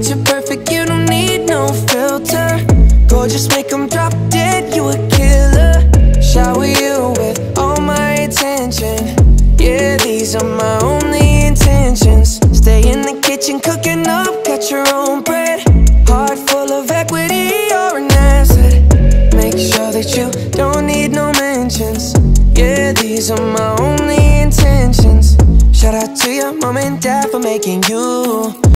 Picture perfect, you don't need no filter. Gorgeous, make them drop dead, you a killer. Shower you with all my attention. Yeah, these are my only intentions. Stay in the kitchen cooking up, cut your own bread. Heart full of equity, you're an asset. Make sure that you don't need no mentions. Yeah, these are my only intentions. Shout out to your mom and dad for making you